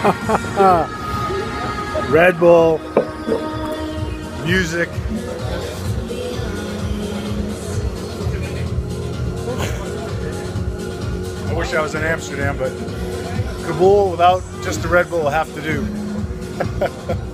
Red Bull, music. I wish I was in Amsterdam, but Kabul without just the Red Bull will have to do.